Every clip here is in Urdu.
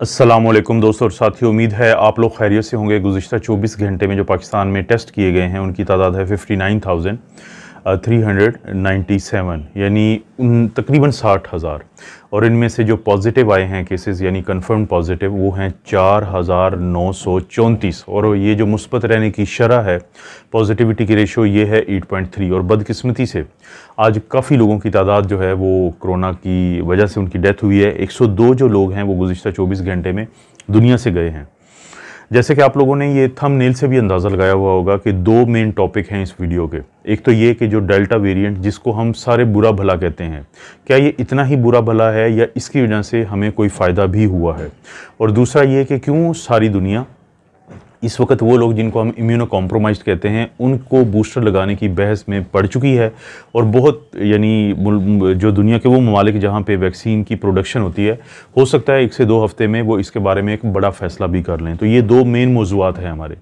السلام علیکم دوستوں اور ساتھی امید ہے آپ لوگ خیریت سے ہوں گے۔ گزشتہ چوبیس گھنٹے میں جو پاکستان میں ٹیسٹ کیے گئے ہیں، ان کی تعداد ہے fifty nine thousand three hundred ninety seven یعنی ان تقریباً ساٹھ ہزار۔ اور ان میں سے جو پازیٹیو آئے ہیں کیسز یعنی کنفرم پازیٹیو وہ ہیں چار ہزار نو سو چونتیس. اور یہ جو مثبت رہنے کی شرح ہے پازیٹیوٹی کی ریشو یہ ہے ایٹ پوائنٹ تھری اور بدقسمتی سے آج کافی لوگوں کی تعداد جو ہے، وہ کرونا کی وجہ سے ان کی ڈیتھ ہوئی ہے. ایک سو دو جو لوگ ہیں، وہ گزشتہ چوبیس گھنٹے میں دنیا سے گئے ہیں۔ جیسے کہ آپ لوگوں نے یہ تھم نیل سے بھی اندازہ لگایا ہوا ہوگا کہ دو مین ٹاپک ہیں اس ویڈیو کے۔ ایک تو یہ کہ جو ڈیلٹا ویرینٹ جس کو ہم سارے برا بھلا کہتے ہیں، کیا یہ اتنا ہی برا بھلا ہے یا اس کی وجہ سے ہمیں کوئی فائدہ بھی ہوا ہے؟ اور دوسرا یہ کہ کیوں ساری دنیا اس وقت وہ لوگ جن کو ہم امیونو کمپرومائزڈ کہتے ہیں، ان کو بوسٹر لگانے کی بحث میں پڑ چکی ہے۔ اور بہت یعنی جو دنیا کے وہ ممالک جہاں پہ ویکسین کی پروڈکشن ہوتی ہے، ہو سکتا ہے ایک سے دو ہفتے میں وہ اس کے بارے میں ایک بڑا فیصلہ بھی کر لیں۔ تو یہ دو مین موضوعات ہیں ہمارے۔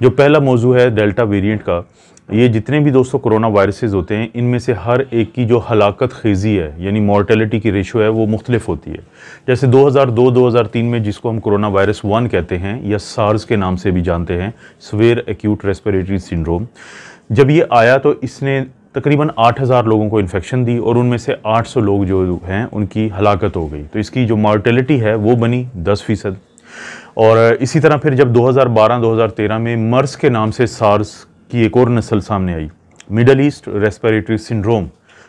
جو پہلا موضوع ہے ڈیلٹا ویریئنٹ کا یہ جتنے بھی دوستوں کرونا وائرسز ہوتے ہیں، ان میں سے ہر ایک کی جو ہلاکت خیزی ہے یعنی مورٹیلٹی کی ریشو ہے، وہ مختلف ہوتی ہے۔ جیسے دو ہزار دو دو ہزار تین میں جس کو ہم کرونا وائرس ون کہتے ہیں، یا سارز کے نام سے بھی جانتے ہیں، سویر ایکیوٹ ریسپریٹری سنڈروم جب یہ آیا تو اس نے تقریباً آٹھ ہزار لوگوں کو انفیکشن دی اور ان میں سے آٹھ سو لوگ جو ہیں، ان کی ہلاکت ہو گئی۔ تو اس کی جو مورٹیلٹی ہے، وہ بنی دس فیصد۔ اور اسی طرح پھر جب دو ہزار بارہ، دو ہزار تیرہ میں مرس کے نام سے سارز کی ایک اور نسل سامنے آئی۔ مڈل ایسٹ ریسپریٹری سنڈروم،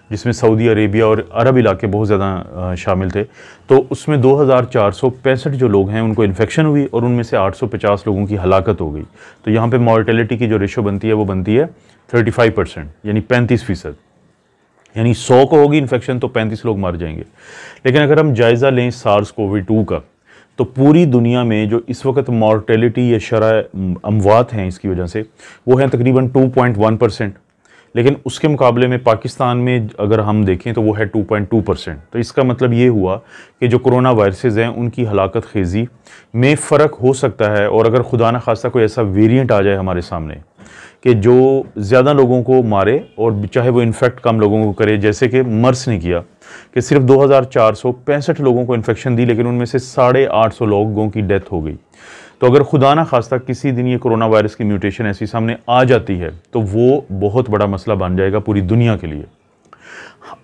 جس میں سعودی عربیہ اور عرب علاقے بہت زیادہ شامل تھے۔ تو اس میں دو ہزار چار سو پینسٹھ جو لوگ ہیں، ان کو انفیکشن ہوئی اور ان میں سے آٹھ سو پچاس لوگوں کی ہلاکت ہو گئی۔ تو یہاں پہ مورٹیلٹی کی جو ریشو بنتی ہے، وہ بنتی ہے تھرٹی فائیو پرسینٹ یعنی پینتیس فیصد۔ یعنی سو کو ہوگی انفیکشن تو پینتیس لوگ مر جائیں گے۔ لیکن اگر ہم جائزہ لیں سارس کووڈ ٹو کا تو پوری دنیا میں جو اس وقت مورٹیلٹی یا شرح اموات ہیں اس کی وجہ سے، وہ ہیں تقریباً ٹو پوائنٹ ون پرسینٹ لیکن اس کے مقابلے میں پاکستان میں اگر ہم دیکھیں تو وہ ہے ٹو پوائنٹ ٹو پرسینٹ تو اس کا مطلب یہ ہوا کہ جو کرونا وائرسز ہیں، ان کی ہلاکت خیزی میں فرق ہو سکتا ہے اور اگر خدا نہ خواستہ کوئی ایسا ویریئنٹ آ جائے ہمارے سامنے کہ جو زیادہ لوگوں کو مارے اور چاہے وہ انفیکٹ کم لوگوں کو کرے، جیسے کہ مرس نے کیا کہ صرف دو ہزار چار سو پینسٹھ لوگوں کو انفیکشن دی، لیکن ان میں سے ساڑھے آٹھ سو لوگوں کی ڈیتھ ہو گئی۔ تو اگر خدا نہ خواستہ کسی دن یہ کرونا وائرس کی میوٹیشن ایسی سامنے آ جاتی ہے، تو وہ بہت بڑا مسئلہ بن جائے گا پوری دنیا کے لیے۔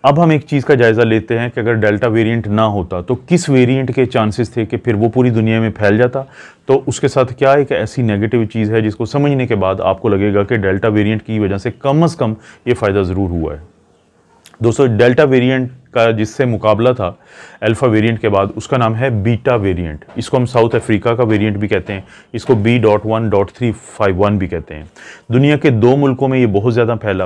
اب ہم ایک چیز کا جائزہ لیتے ہیں کہ اگر ڈیلٹا ویریئنٹ نہ ہوتا تو کس ویریئنٹ کے چانسز تھے کہ پھر وہ پوری دنیا میں پھیل جاتا؟ تو اس کے ساتھ کیا ایک ایسی نیگیٹو چیز ہے جس کو سمجھنے کے بعد آپ کو لگے گا کہ ڈیلٹا ویریئنٹ کی وجہ سے کم از کم یہ فائدہ ضرور ہوا ہے۔ دوستو، ڈیلٹا ویریئنٹ کا جس سے مقابلہ تھا، الفا ویریئنٹ کے بعد اس کا نام ہے بیٹا ویریئنٹ۔ اس کو ہم ساؤتھ افریقہ کا ویریئنٹ بھی کہتے ہیں، اس کو B dot one dot three five one بھی کہتے ہیں۔ دنیا کے دو ملکوں میں یہ بہت زیادہ پھیلا۔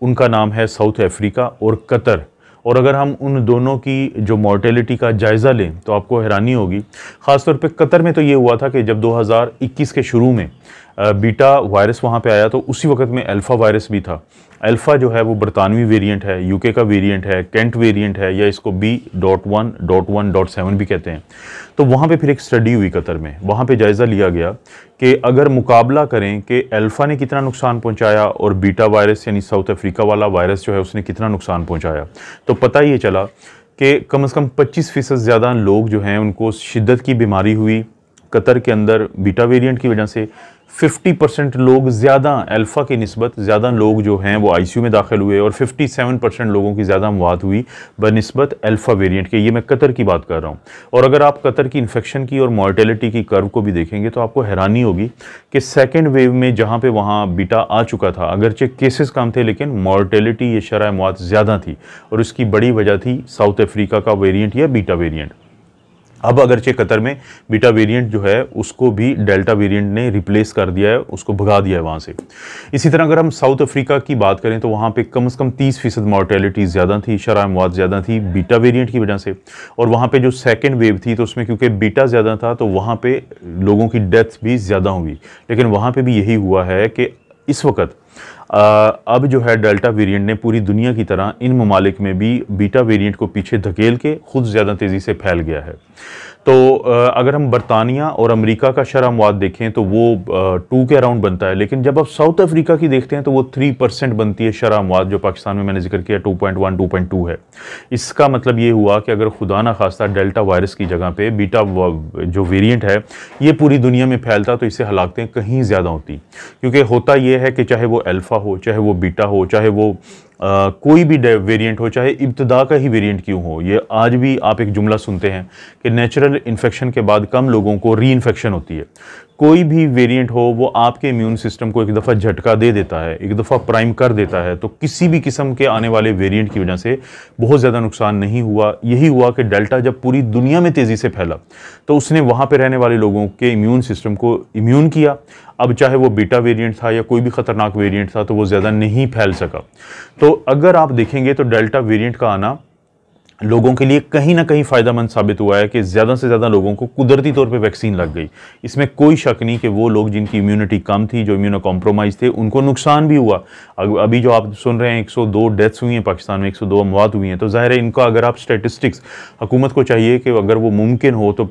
ان کا نام ہے ساؤتھ افریقہ اور قطر۔ اور اگر ہم ان دونوں کی جو مورٹیلٹی کا جائزہ لیں تو آپ کو حیرانی ہوگی۔ خاص طور پہ قطر میں تو یہ ہوا تھا کہ جب دو ہزار اکیس کے شروع میں بیٹا وائرس وہاں پہ آیا تو اسی وقت میں الفا وائرس بھی تھا۔ الفا جو ہے وہ برطانوی ویریئنٹ ہے، یو کے کا ویریئنٹ ہے کینٹ ویریئنٹ ہے یا اس کو B dot one dot one dot seven بھی کہتے ہیں۔ تو وہاں پہ پھر ایک سٹڈی ہوئی قطر میں۔ وہاں پہ جائزہ لیا گیا کہ اگر مقابلہ کریں کہ الفا نے کتنا نقصان پہنچایا اور بیٹا وائرس یعنی ساؤتھ افریقہ والا وائرس جو ہے اس نے کتنا نقصان پہنچایا۔ تو پتہ یہ چلا کہ کم از کم پچیس فیصد زیادہ لوگ جو ہیں ان کو شدت کی بیماری ہوئی قطر کے اندر بیٹا ویریئنٹ کی وجہ سے۔ ففٹی پرسنٹ لوگ زیادہ الفا کی نسبت زیادہ لوگ جو ہیں وہ آئی سی یو میں داخل ہوئے اور ففٹی سیون پرسنٹ لوگوں کی زیادہ مواد ہوئی بنسبت الفا ویریئنٹ کے۔ یہ میں قطر کی بات کر رہا ہوں۔ اور اگر آپ قطر کی انفیکشن کی اور مورٹیلٹی کی کرو کو بھی دیکھیں گے تو آپ کو حیرانی ہوگی کہ سیکنڈ ویو میں جہاں پہ وہاں بیٹا آ چکا تھا، اگرچہ کیسز کم تھے لیکن مورٹیلٹی یہ شرح مواد زیادہ تھی اور اس کی بڑی وجہ تھی ساؤتھ افریقہ کا ویریئنٹ یا بیٹا ویریئنٹ اب اگرچہ قطر میں بیٹا ویریئنٹ جو ہے، اس کو بھی ڈیلٹا ویریئنٹ نے ریپلیس کر دیا ہے، اس کو بھگا دیا ہے وہاں سے۔ اسی طرح اگر ہم ساؤتھ افریقہ کی بات کریں تو وہاں پہ کم از کم تیس فیصد مورٹیلٹی زیادہ تھی، شرح مواد زیادہ تھی بیٹا ویریئنٹ کی وجہ سے۔ اور وہاں پہ جو سیکنڈ ویو تھی تو اس میں کیونکہ بیٹا زیادہ تھا تو وہاں پہ لوگوں کی ڈیتھ بھی زیادہ ہوئی۔ لیکن وہاں پہ بھی یہی ہوا ہے کہ اس وقت اب جو ہے ڈیلٹا ویریئنٹ نے پوری دنیا کی طرح ان ممالک میں بھی بیٹا ویریئنٹ کو پیچھے دھکیل کے خود زیادہ تیزی سے پھیل گیا ہے۔ تو اگر ہم برطانیہ اور امریکہ کا شرح مواد دیکھیں تو وہ ٹو کے اراؤنڈ بنتا ہے، لیکن جب آپ ساؤتھ افریقہ کی دیکھتے ہیں تو وہ تھری پرسنٹ بنتی ہے شرح مواد جو پاکستان میں میں نے ذکر کیا، two point one, two point two ہے۔ اس کا مطلب یہ ہوا کہ اگر خدا نہ خواستہ ڈیلٹا وائرس کی جگہ پہ بیٹا جو ویریئنٹ ہے، یہ پوری دنیا میں پھیلتا تو اس سے ہلاکتیں کہیں زیادہ ہوتی۔ کیونکہ ہوتا یہ ہے کہ چاہے وہ الفا ہو چاہے وہ بیٹا ہو چاہے وہ کوئی بھی ویریئنٹ ہو، چاہے ابتدا کا ہی ویریئنٹ کیوں ہو، یہ آج بھی آپ ایک جملہ سنتے ہیں کہ نیچرل انفیکشن کے بعد کم لوگوں کو ری انفیکشن ہوتی ہے۔ کوئی بھی ویریئنٹ ہو، وہ آپ کے امیون سسٹم کو ایک دفعہ جھٹکا دے دیتا ہے، ایک دفعہ پرائم کر دیتا ہے۔ تو کسی بھی قسم کے آنے والے ویریئنٹ کی وجہ سے بہت زیادہ نقصان نہیں ہوا۔ یہی ہوا کہ ڈیلٹا جب پوری دنیا میں تیزی سے پھیلا، تو اس نے وہاں پہ رہنے والے لوگوں کے امیون سسٹم کو امیون کیا۔ اب چاہے وہ بیٹا ویریئنٹ تھا یا کوئی بھی خطرناک ویریئنٹ تھا، تو وہ زیادہ نہیں پھیل سکا۔ تو اگر آپ دیکھیں گے تو ڈیلٹا ویریئنٹ کا آنا لوگوں کے لیے کہیں نہ کہیں فائدہ مند ثابت ہوا ہے کہ زیادہ سے زیادہ لوگوں کو قدرتی طور پہ ویکسین لگ گئی۔ اس میں کوئی شک نہیں کہ وہ لوگ جن کی امیونٹی کم تھی، جو امیونو کمپرومائز تھے، ان کو نقصان بھی ہوا۔ ابھی جو آپ سن رہے ہیں، ایک سو دو ڈیتھس ہوئی ہیں پاکستان میں، ایک سو دو اموات ہوئی ہیں۔ تو ظاہر ہے، ان کا اگر آپ اسٹیٹسٹکس حکومت کو چاہیے کہ اگر وہ ممکن ہو تو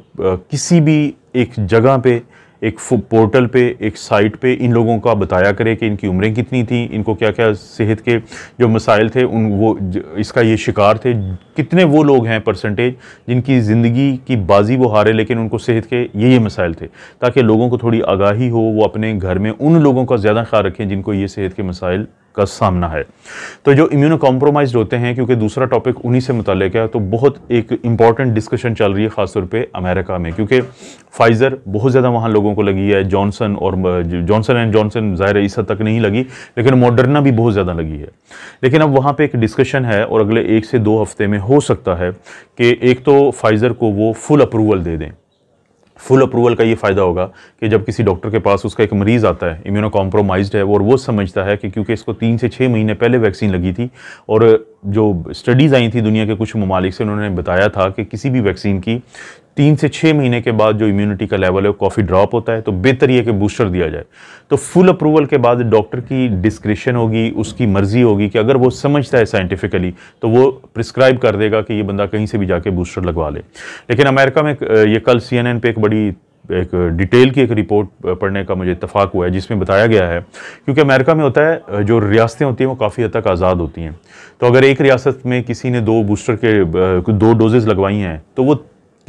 کسی بھی ایک جگہ پہ ایک پورٹل پہ، ایک سائٹ پہ ان لوگوں کا بتایا کرے کہ ان کی عمریں کتنی تھیں، ان کو کیا کیا صحت کے جو مسائل تھے، ان وہ اس کا یہ شکار تھے۔ کتنے وہ لوگ ہیں پرسنٹیج جن کی زندگی کی بازی وہ ہارے لیکن ان کو صحت کے یہ یہ مسائل تھے۔ تاکہ لوگوں کو تھوڑی آگاہی ہو، وہ اپنے گھر میں ان لوگوں کا زیادہ خیال رکھیں جن کو یہ صحت کے مسائل کا سامنا ہے۔ تو جو امیونو کمپرومائزڈ ہوتے ہیں، کیونکہ دوسرا ٹاپک انہی سے متعلق ہے، تو بہت ایک امپورٹنٹ ڈسکشن چل رہی ہے، خاص طور پہ امریکہ میں۔ کیونکہ فائزر بہت زیادہ وہاں لوگوں کو لگی ہے جانسن اور جانسن اینڈ جانسن ظاہر اس حد تک نہیں لگی، لیکن ماڈرنا بھی بہت زیادہ لگی ہے۔ لیکن اب وہاں پہ ایک ڈسکشن ہے اور اگلے ایک سے دو ہفتے میں ہو سکتا ہے کہ ایک تو فائزر کو وہ فل اپروول دے دیں۔ فل اپروول کا یہ فائدہ ہوگا کہ جب کسی ڈاکٹر کے پاس اس کا ایک مریض آتا ہے امیونو کمپرومائزڈ ہے اور وہ سمجھتا ہے کہ کیونکہ اس کو تین سے چھ مہینے پہلے ویکسین لگی تھی اور جو اسٹڈیز آئی تھیں دنیا کے کچھ ممالک سے، انہوں نے بتایا تھا کہ کسی بھی ویکسین کی تین سے چھ مہینے کے بعد جو امیونٹی کا لیول ہے وہ کافی ڈراپ ہوتا ہے، تو بہتر یہ کہ بوسٹر دیا جائے۔ تو فل اپروول کے بعد ڈاکٹر کی ڈسکریشن ہوگی، اس کی مرضی ہوگی کہ اگر وہ سمجھتا ہے سائنٹیفکلی تو وہ پرسکرائب کر دے گا کہ یہ بندہ کہیں سے بھی جا کے بوسٹر لگوا لے۔ لیکن امریکہ میں یہ کل سی این این پہ ایک بڑی، ایک ڈیٹیل کی ایک رپورٹ پڑھنے کا مجھے اتفاق ہوا ہے، جس میں بتایا گیا ہے۔ کیونکہ امریکہ میں ہوتا ہے جو ریاستیں ہوتی ہیں وہ کافی حد تک آزاد ہوتی ہیں۔ تو اگر ایک ریاست میں کسی نے دو بوسٹر کے دو ڈوزز لگوائی ہیں، تو وہ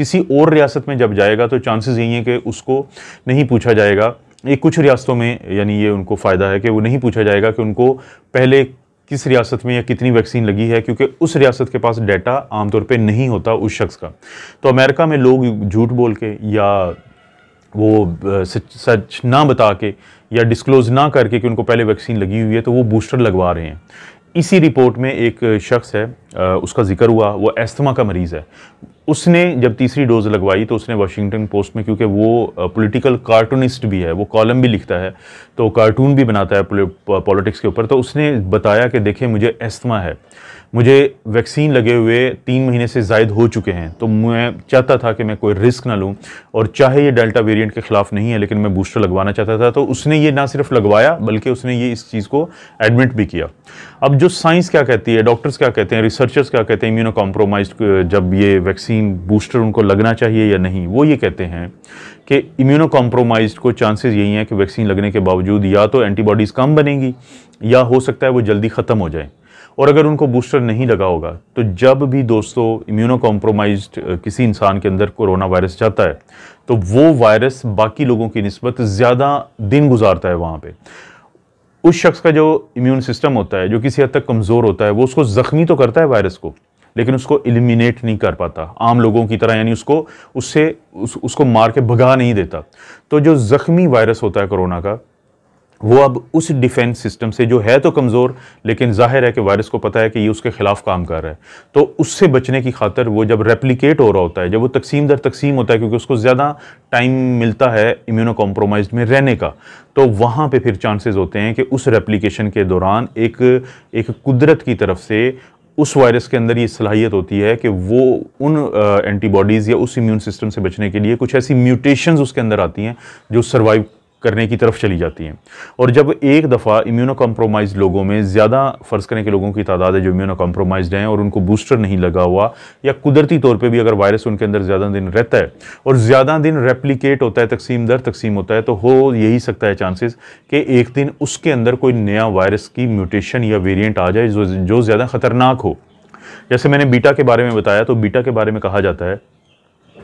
کسی اور ریاست میں جب جائے گا تو چانسز یہی ہیں کہ اس کو نہیں پوچھا جائے گا۔ ایک کچھ ریاستوں میں یعنی یہ ان کو فائدہ ہے کہ وہ نہیں پوچھا جائے گا کہ ان کو پہلے کس ریاست میں یا کتنی ویکسین لگی ہے، کیونکہ اس ریاست کے پاس ڈیٹا عام طور پہ نہیں ہوتا اس شخص کا۔ تو امریکہ میں لوگ جھوٹ بول کے یا وہ سچ نہ بتا کے یا ڈسکلوز نہ کر کے کہ ان کو پہلے ویکسین لگی ہوئی ہے تو وہ بوسٹر لگوا رہے ہیں۔ اسی رپورٹ میں ایک شخص ہے اس کا ذکر ہوا، وہ ایستھما کا مریض ہے۔ اس نے جب تیسری ڈوز لگوائی تو اس نے واشنگٹن پوسٹ میں، کیونکہ وہ پولیٹیکل کارٹونسٹ بھی ہے، وہ کالم بھی لکھتا ہے، تو کارٹون بھی بناتا ہے پولیٹکس کے اوپر۔ تو اس نے بتایا کہ دیکھیں مجھے ایستھما ہے۔ مجھے ویکسین لگے ہوئے تین مہینے سے زائد ہو چکے ہیں، تو میں چاہتا تھا کہ میں کوئی رسک نہ لوں۔ اور چاہے یہ ڈیلٹا ویریئنٹ کے خلاف نہیں ہے، لیکن میں بوسٹر لگوانا چاہتا تھا، تو اس نے یہ نہ صرف لگوایا، بلکہ اس نے یہ اس چیز کو ایڈمٹ بھی کیا۔ اب جو سائنس کیا کہتی ہے ڈاکٹرز کیا کہتے ہیں ریسرچرز کیا کہتے ہیں امیونو کمپرومائزڈ جب یہ ویکسین بوسٹر ان کو لگنا چاہیے یا نہیں، وہ یہ کہتے ہیں کہ امیونو کمپرومائزڈ کو چانسز یہی ہیں کہ ویکسین لگنے کے باوجود یا تو اینٹی باڈیز کم بنیں گی، یا ہو سکتا ہے وہ جلدی ختم ہو جائیں اور اگر ان کو بوسٹر نہیں لگا ہوگا، تو جب بھی دوستو امیونو کمپرومائزڈ کسی انسان کے اندر کورونا وائرس جاتا ہے، تو وہ وائرس باقی لوگوں کی نسبت زیادہ دن گزارتا ہے وہاں پہ۔ اس شخص کا جو امیون سسٹم ہوتا ہے، جو کسی حد تک کمزور ہوتا ہے، وہ اس کو زخمی تو کرتا ہے وائرس کو، لیکن اس کو ایلیمینیٹ نہیں کر پاتا۔ عام لوگوں کی طرح یعنی اس کو، اس سے، اس اس کو مار کے بھگا نہیں دیتا۔ تو جو زخمی وائرس ہوتا ہے کرونا کا وہ اب اس ڈیفینس سسٹم سے جو ہے تو کمزور، لیکن ظاہر ہے کہ وائرس کو پتہ ہے کہ یہ اس کے خلاف کام کر رہا ہے۔ تو اس سے بچنے کی خاطر وہ جب ریپلیکیٹ ہو رہا ہوتا ہے، جب وہ تقسیم در تقسیم ہوتا ہے، کیونکہ اس کو زیادہ ٹائم ملتا ہے امیونو کمپرومائزڈ میں رہنے کا، تو وہاں پہ پھر چانسز ہوتے ہیں کہ اس ریپلیکیشن کے دوران ایک ایک قدرت کی طرف سے اس وائرس کے اندر یہ صلاحیت ہوتی ہے کہ وہ ان اینٹی باڈیز یا اس امیون سسٹم سے بچنے کے لیے کچھ ایسی میوٹیشنز اس کے اندر آتی ہیں جو سروائیو کرنے کی طرف چلی جاتی ہیں۔ اور جب ایک دفعہ امیونو کمپرومائز لوگوں میں زیادہ فرض کریں کہ لوگوں کی تعداد ہے جو امیونو کمپرومائزڈ ہیں اور ان کو بوسٹر نہیں لگا ہوا، یا قدرتی طور پہ بھی اگر وائرس ان کے اندر زیادہ دن رہتا ہے اور زیادہ دن ریپلیکیٹ ہوتا ہے، تقسیم در تقسیم ہوتا ہے، تو ہو یہی سکتا ہے چانسز کہ ایک دن اس کے اندر کوئی نیا وائرس کی میوٹیشن یا ویریئنٹ آ جائے جو زیادہ خطرناک ہو۔ جیسے میں نے بیٹا کے بارے میں بتایا، تو بیٹا کے بارے میں کہا جاتا ہے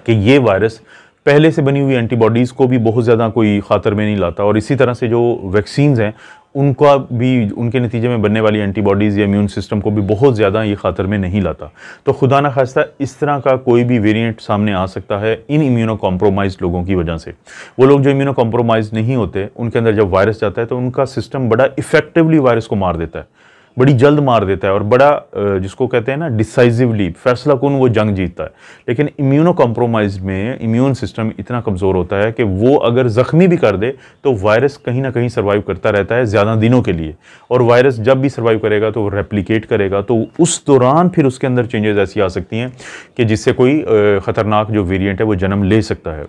کہ یہ وائرس پہلے سے بنی ہوئی اینٹی باڈیز کو بھی بہت زیادہ کوئی خاطر میں نہیں لاتا اور اسی طرح سے جو ویکسینز ہیں، ان کا بھی، ان کے نتیجے میں بننے والی اینٹی باڈیز یا امیون سسٹم کو بھی بہت زیادہ یہ خاطر میں نہیں لاتا۔ تو خدا نہ خواستہ اس طرح کا کوئی بھی ویریئنٹ سامنے آ سکتا ہے ان امیونو کمپرومائز لوگوں کی وجہ سے۔ وہ لوگ جو امیونو کمپرومائز نہیں ہوتے، ان کے اندر جب وائرس جاتا ہے تو ان کا سسٹم بڑا افیکٹولی وائرس کو مار دیتا ہے۔ بڑی جلد مار دیتا ہے اور بڑا جس کو کہتے ہیں نا ڈیسائزولی فیصلہ کن وہ جنگ جیتتا ہے. لیکن امیونو کمپرومائز میں امیون سسٹم اتنا کمزور ہوتا ہے کہ وہ اگر زخمی بھی کر دے تو وائرس کہیں نہ کہیں سروائیو کرتا رہتا ہے زیادہ دنوں کے لیے. اور وائرس جب بھی سروائیو کرے گا تو وہ ریپلیکیٹ کرے گا. تو اس دوران پھر اس کے اندر چینجز ایسی آ سکتی ہیں کہ جس سے کوئی خطرناک جو ویریئنٹ ہے وہ جنم لے سکتا ہے.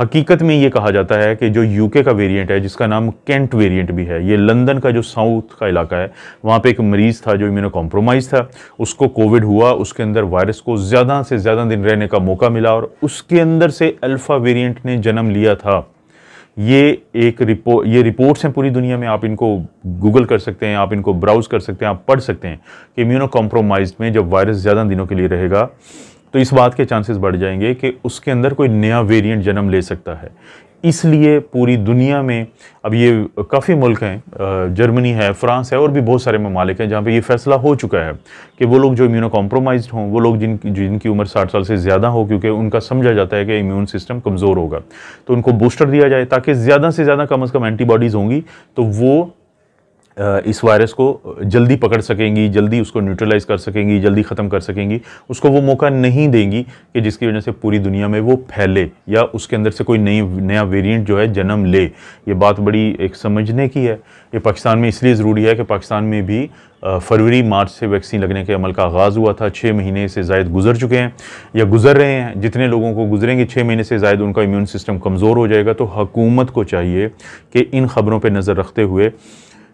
حقیقت میں یہ کہا جاتا ہے کہ جو یو کے کا ویریئنٹ ہے، جس کا نام کینٹ ویریئنٹ بھی ہے، یہ لندن کا جو ساؤتھ کا علاقہ ہے، وہاں پہ ایک مریض تھا، جو امیونو کمپرومائز تھا، اس کو کووڈ ہوا، اس کے اندر وائرس کو زیادہ سے زیادہ دن رہنے کا موقع ملا اور اس کے اندر سے الفا ویریئنٹ نے جنم لیا تھا۔ یہ ایک رپورٹ یہ رپورٹس ہیں پوری دنیا میں، آپ ان کو گوگل کر سکتے ہیں، آپ ان کو براؤز کر سکتے ہیں، آپ پڑھ سکتے ہیں کہ امیونو کمپرومائز میں جب وائرس زیادہ دنوں کے لیے رہے گا، تو اس بات کے چانسز بڑھ جائیں گے کہ اس کے اندر کوئی نیا ویریئنٹ جنم لے سکتا ہے۔ اس لیے پوری دنیا میں اب یہ کافی ملک ہیں جرمنی ہے، فرانس ہے، اور بھی بہت سارے ممالک ہیں جہاں پہ یہ فیصلہ ہو چکا ہے کہ وہ لوگ جو امیونو کمپرومائزڈ ہوں، وہ لوگ جن جن کی عمر ساٹھ سال سے زیادہ ہو، کیونکہ ان کا سمجھا جاتا ہے کہ امیون سسٹم کمزور ہوگا۔ تو ان کو بوسٹر دیا جائے تاکہ زیادہ سے زیادہ کم از کم اینٹی باڈیز ہوں گی، تو وہ اس وائرس کو جلدی پکڑ سکیں گی، جلدی اس کو نیوٹرلائز کر سکیں گی، جلدی ختم کر سکیں گی، اس کو وہ موقع نہیں دیں گی کہ جس کی وجہ سے پوری دنیا میں وہ پھیلے یا اس کے اندر سے کوئی نئی، نیا ویریئنٹ جو ہے جنم لے۔ یہ بات بڑی ایک سمجھنے کی ہے۔ یہ پاکستان میں اس لیے ضروری ہے کہ پاکستان میں بھی فروری مارچ سے ویکسین لگنے کے عمل کا آغاز ہوا تھا۔ چھ مہینے سے زائد گزر چکے ہیں یا گزر رہے ہیں۔ جتنے لوگوں کو گزریں گے، چھ مہینے سے زائد ان کا امیون سسٹم کمزور ہو جائے گا۔ تو حکومت کو چاہیے کہ ان خبروں پہ نظر رکھتے ہوئے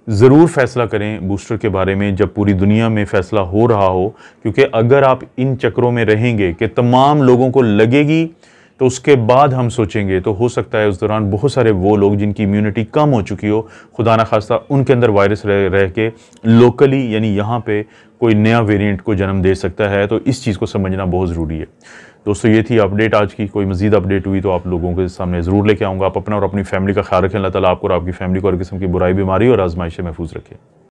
ضرور فیصلہ کریں بوسٹر کے بارے میں جب پوری دنیا میں فیصلہ ہو رہا ہو، کیونکہ اگر آپ ان چکروں میں رہیں گے کہ تمام لوگوں کو لگے گی، تو اس کے بعد ہم سوچیں گے، تو ہو سکتا ہے اس دوران بہت سارے وہ لوگ جن کی امیونٹی کم ہو چکی ہو۔ خدا نخواستہ ان کے اندر وائرس رہ رہ کے لوکلی یعنی یہاں پہ کوئی نیا ویریئنٹ کو جنم دے سکتا ہے، تو اس چیز کو سمجھنا بہت ضروری ہے۔ دوستو، یہ تھی اپڈیٹ آج کی کوئی مزید اپڈیٹ ہوئی تو آپ لوگوں کے سامنے ضرور لے کے آؤں گا۔ آپ اپنا اور اپنی فیملی کا خیال رکھیں، اللہ تعالیٰ آپ کو اور آپ کی فیملی کو ہر قسم کی برائی، بیماری اور آزمائش سے محفوظ رکھیں